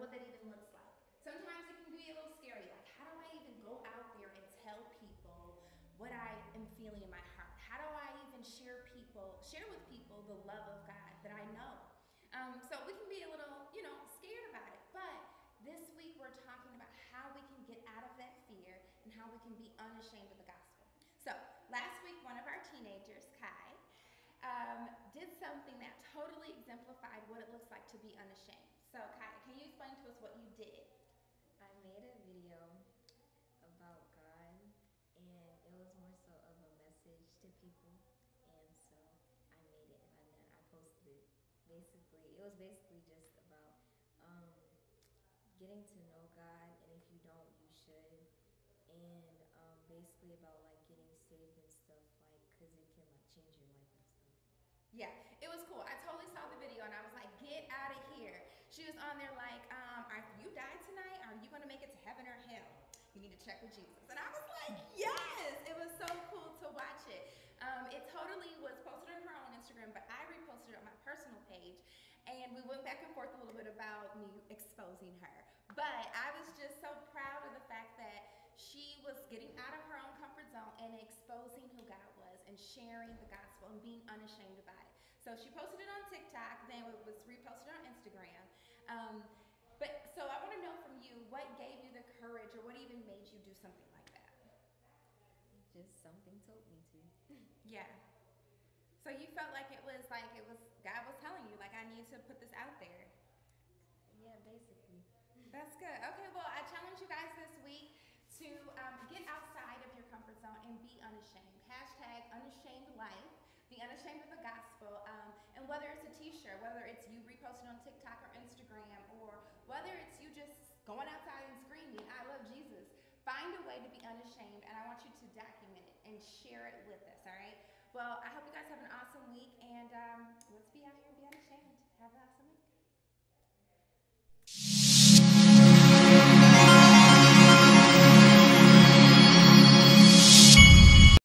what that even looks like. Sometimes it can be a little scary, like how do I even go out there and tell people what I am feeling in my heart? How do I even share people, share with people the love of God that I know? Um, so we can be a little, you know, scared about it. But this week we're talking about how we can get out of that fear and how we can be unashamed of the gospel. So last week, one of our teenagers, Kai, um, did something that totally exemplified what it looks like to be unashamed. So Kai, can you explain to us what you did? I made a video about God, and it was more so of a message to people, and so I made it, and then I posted it. Basically, it was basically just about um, getting to know God, and if you don't, you should. And um, basically about like getting saved and stuff, like, cause it can like change your life and stuff. Yeah, it was cool. I totally saw the video and I was like, get out of here. She was on there like, um, if you die tonight, are you gonna make it to heaven or hell? You need to check with Jesus. And I was like, yes! It was so cool to watch it. Um, it totally was posted on her own Instagram, but I reposted it on my personal page. And we went back and forth a little bit about me exposing her. But I was just so proud of the fact that she was getting out of her own comfort zone and exposing who God was and sharing the gospel and being unashamed about it. So she posted it on TikTok, then it was reposted on Instagram. Um, but so I want to know from you what gave you the courage or what even made you do something like that? Just something told me to. yeah. So you felt like it was like it was God was telling you like I need to put this out there. Yeah, basically. That's good. Okay, well I challenge you guys this week to um, get outside of your comfort zone and be unashamed. Hashtag unashamed life. Be unashamed of the gospel. Um, and whether it's a t-shirt, whether it's you reposting on TikTok or Instagram, or whether it's you just going outside and screaming, I love Jesus. Find a way to be unashamed, and I want you to document it and share it with us, all right? Well, I hope you guys have an awesome week, and um, let's be out here and be unashamed.